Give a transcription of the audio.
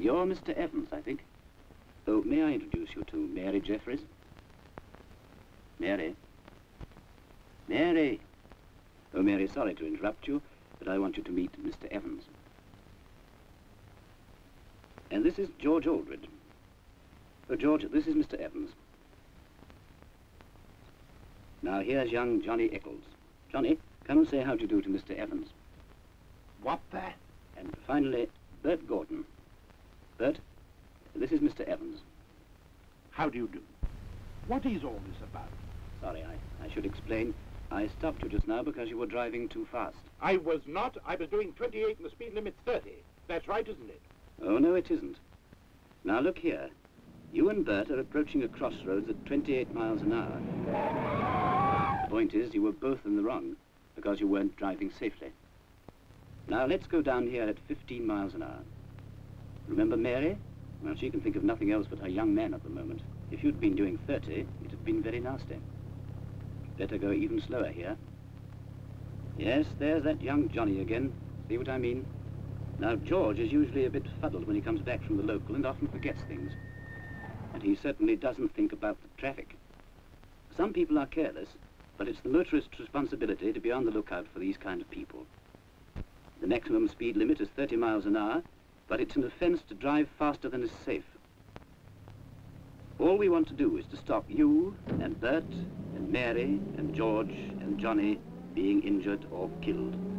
You're Mr. Evans, I think. Oh, may I introduce you to Mary Jeffries? Mary? Mary! Oh, Mary, sorry to interrupt you, but I want you to meet Mr. Evans. And this is George Aldred. Oh, George, this is Mr. Evans. Now, here's young Johnny Eccles. Johnny, come and say how do you do to Mr. Evans. What the? And finally, Bert Gordon. Bert, this is Mr. Evans. How do you do? What is all this about? Sorry, I, I should explain. I stopped you just now because you were driving too fast. I was not. I was doing 28 and the speed limit's 30. That's right, isn't it? Oh, no, it isn't. Now, look here. You and Bert are approaching a crossroads at 28 miles an hour. The point is, you were both in the wrong because you weren't driving safely. Now, let's go down here at 15 miles an hour. Remember Mary? Well, she can think of nothing else but her young man at the moment. If you'd been doing 30, it'd have been very nasty. Better go even slower here. Yes, there's that young Johnny again. See what I mean? Now, George is usually a bit fuddled when he comes back from the local and often forgets things. And he certainly doesn't think about the traffic. Some people are careless, but it's the motorist's responsibility to be on the lookout for these kind of people. The maximum speed limit is 30 miles an hour, but it's an offense to drive faster than is safe. All we want to do is to stop you and Bert and Mary and George and Johnny being injured or killed.